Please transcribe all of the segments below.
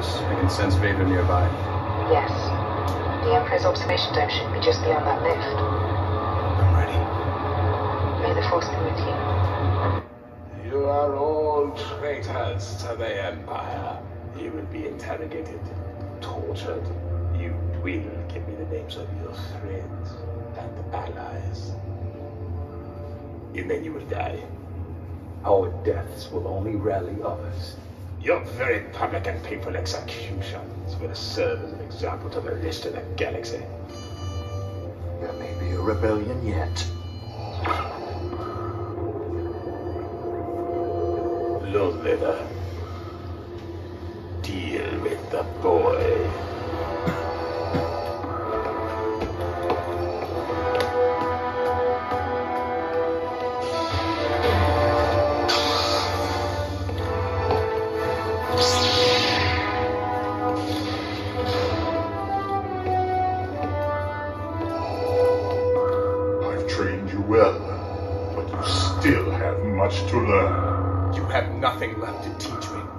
close. I can sense Vader nearby. Yes. The Emperor's observation dome should be just beyond that lift. I'm ready. May the Force be with you. You are all traitors to the Empire. You will be interrogated, tortured. You will give me the names of your friends and allies. And then you will die. Our deaths will only rally others. Your very public and painful executions will serve as an example to the rest of the galaxy. There may be a rebellion yet. Lord Vader, deal with the boy. Well, but you still have much to learn. You have nothing left to teach me.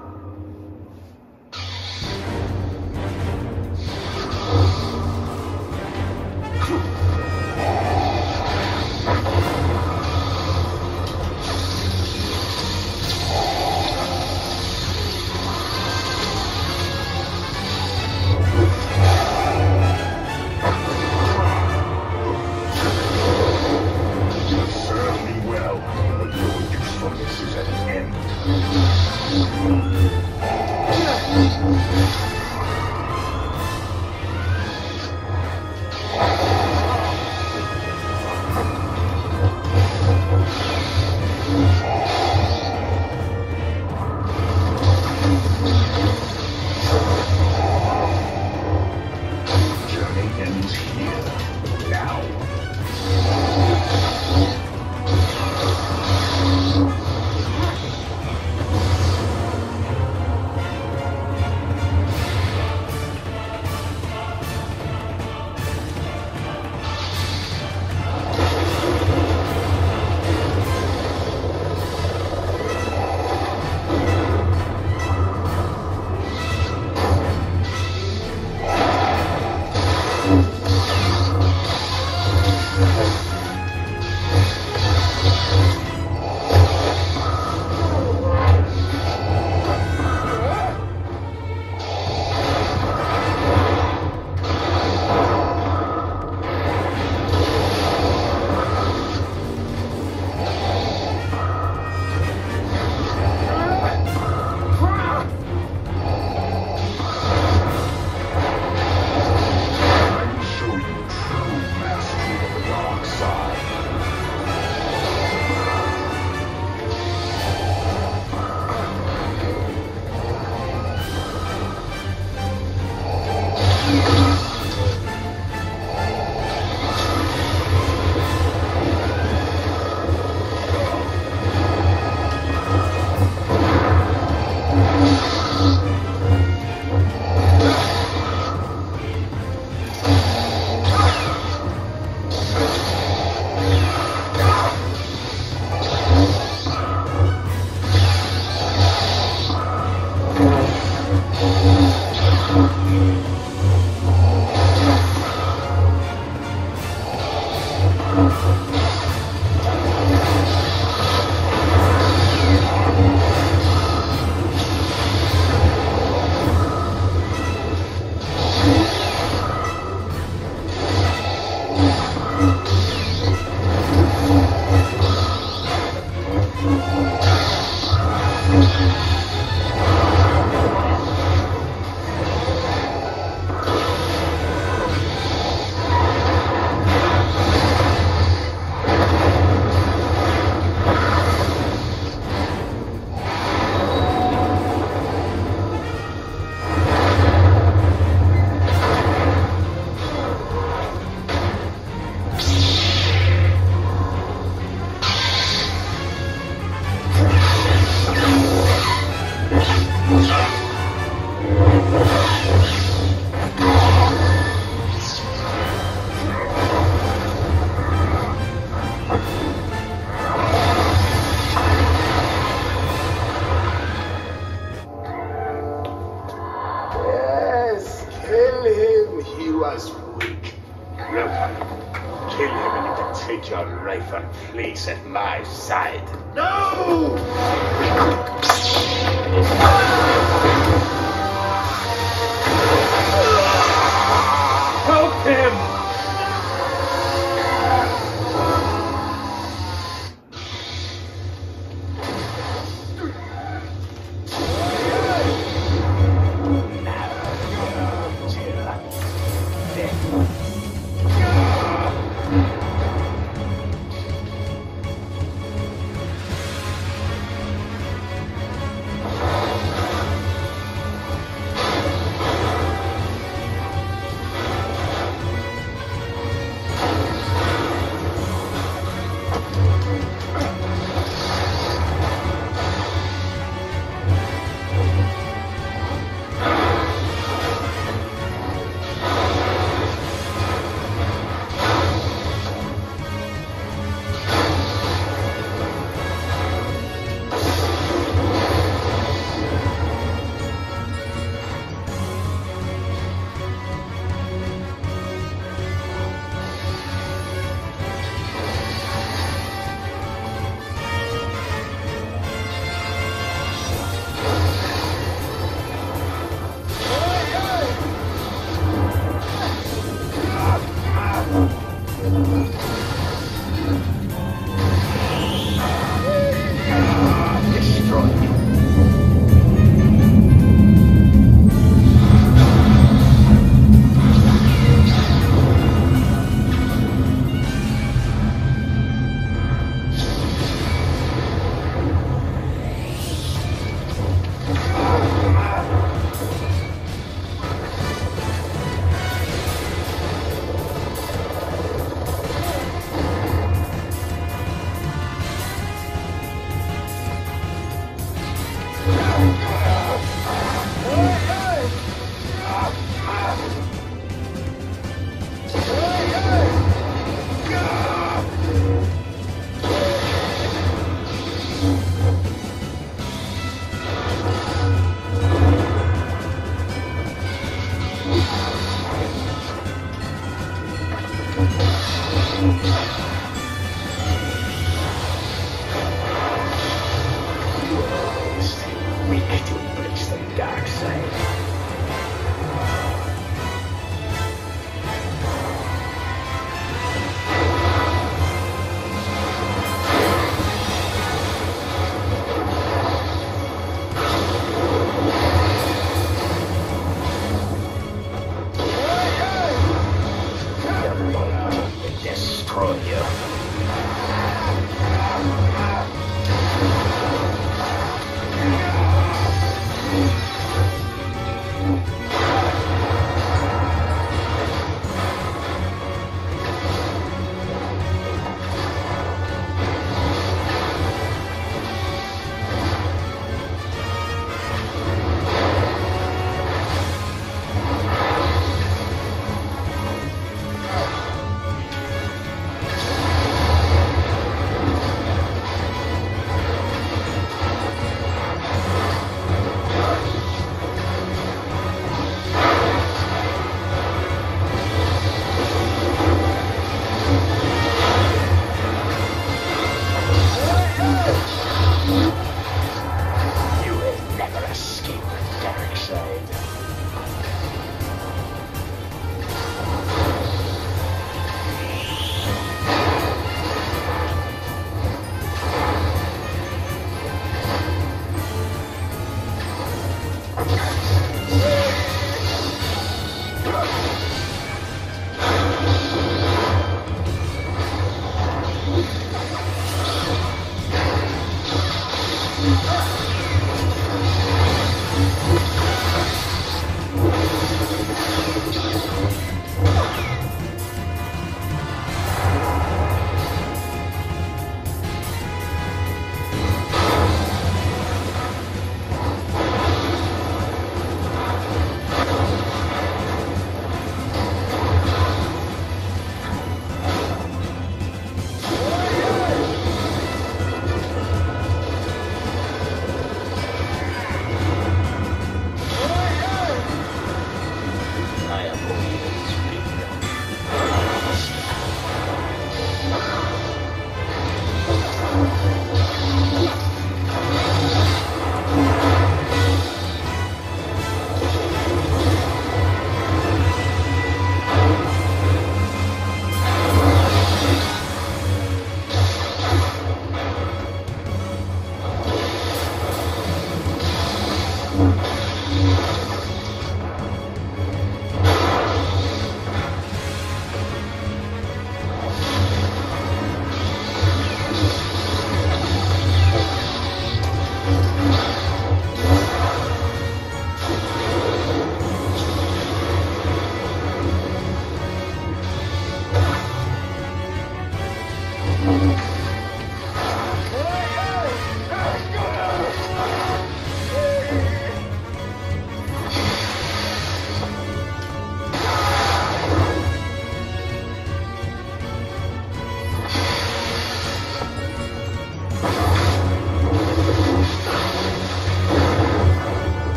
And your rightful place at my side. No!